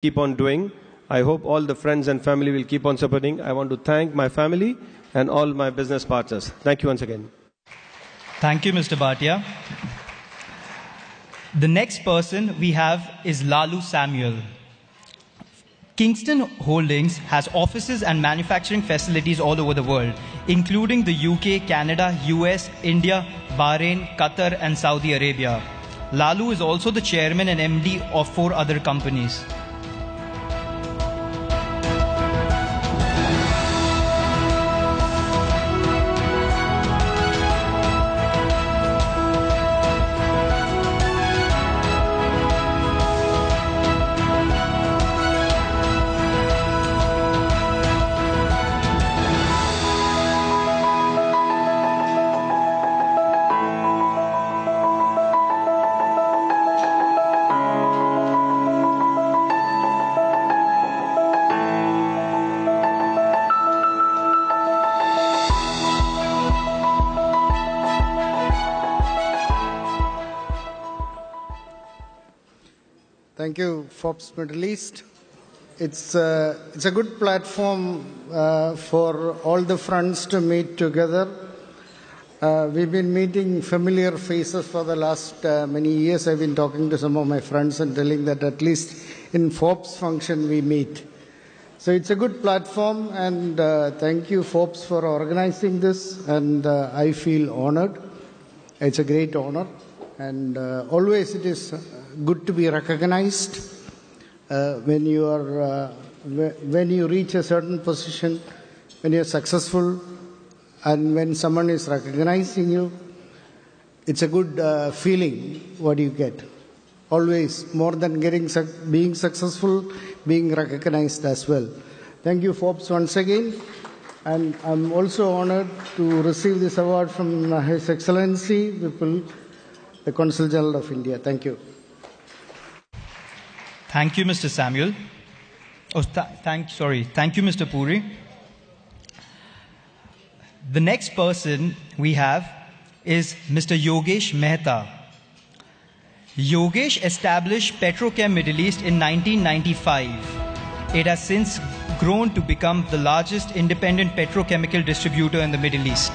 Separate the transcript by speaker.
Speaker 1: keep on doing. I hope all the friends and family will keep on supporting. I want to thank my family and all my business partners. Thank you once again.
Speaker 2: Thank you, Mr. Bhatia. The next person we have is Lalu Samuel. Kingston Holdings has offices and manufacturing facilities all over the world, including the UK, Canada, US, India, Bahrain, Qatar, and Saudi Arabia. Lalu is also the chairman and MD of four other companies.
Speaker 3: Thank you, Forbes Middle East. It's, uh, it's a good platform uh, for all the fronts to meet together. Uh, we've been meeting familiar faces for the last uh, many years. I've been talking to some of my friends and telling that at least in Forbes function we meet. So it's a good platform, and uh, thank you, Forbes, for organizing this. And uh, I feel honored. It's a great honor, and uh, always it is good to be recognized uh, when you are uh, wh- when you reach a certain position, when you are successful, and when someone is recognizing you. It's a good uh, feeling what you get. Always more than getting being successful, being recognized as well. Thank you, Forbes, once again. And I'm also honored to receive this award from uh, His Excellency the Consul General of India. Thank you.
Speaker 2: Thank you, Mr. Samuel. Oh, th- thank, sorry. Thank you, Mr. Puri. The next person we have is Mr. Yogesh Mehta. Yogesh established Petrochem Middle East in 1995. It has since grown to become the largest independent petrochemical distributor in the Middle East.